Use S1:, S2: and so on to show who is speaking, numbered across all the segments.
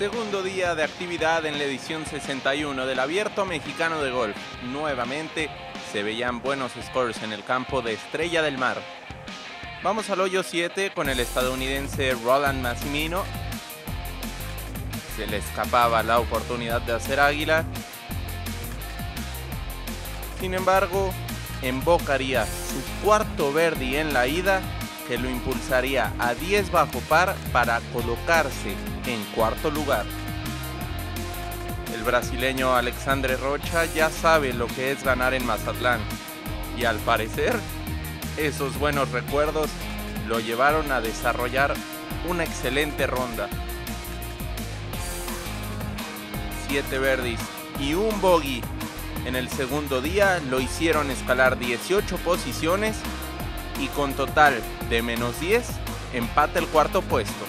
S1: Segundo día de actividad en la edición 61 del Abierto Mexicano de Golf. Nuevamente se veían buenos scores en el campo de Estrella del Mar. Vamos al hoyo 7 con el estadounidense Roland Massimino. Se le escapaba la oportunidad de hacer águila. Sin embargo, embocaría su cuarto verde en la ida que lo impulsaría a 10 bajo par para colocarse en cuarto lugar. El brasileño Alexandre Rocha ya sabe lo que es ganar en Mazatlán y al parecer esos buenos recuerdos lo llevaron a desarrollar una excelente ronda. Siete verdis y un bogey en el segundo día lo hicieron escalar 18 posiciones y con total de menos 10 empata el cuarto puesto.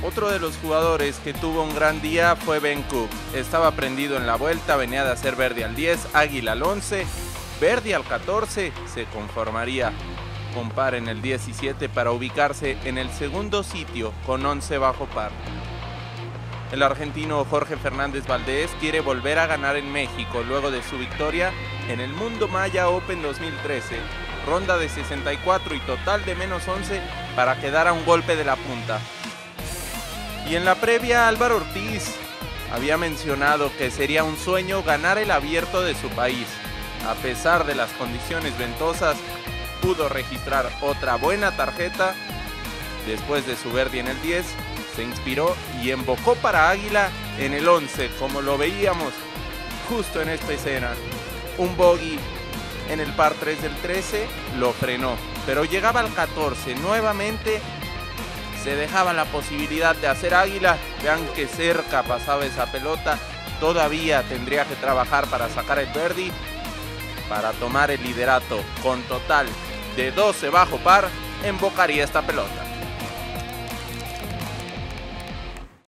S1: Otro de los jugadores que tuvo un gran día fue Ben Cook. Estaba prendido en la vuelta, venía de hacer verde al 10, águila al 11, verde al 14, se conformaría con par en el 17 para ubicarse en el segundo sitio con 11 bajo par. El argentino Jorge Fernández Valdés quiere volver a ganar en México luego de su victoria en el Mundo Maya Open 2013, ronda de 64 y total de menos 11 para quedar a un golpe de la punta. Y en la previa Álvaro Ortiz había mencionado que sería un sueño ganar el abierto de su país. A pesar de las condiciones ventosas, pudo registrar otra buena tarjeta. Después de su verde en el 10, se inspiró y embocó para Águila en el 11, como lo veíamos justo en esta escena un bogey en el par 3 del 13, lo frenó. Pero llegaba al 14, nuevamente se dejaba la posibilidad de hacer águila. Vean que cerca pasaba esa pelota. Todavía tendría que trabajar para sacar el birdie, para tomar el liderato con total de 12 bajo par, embocaría esta pelota.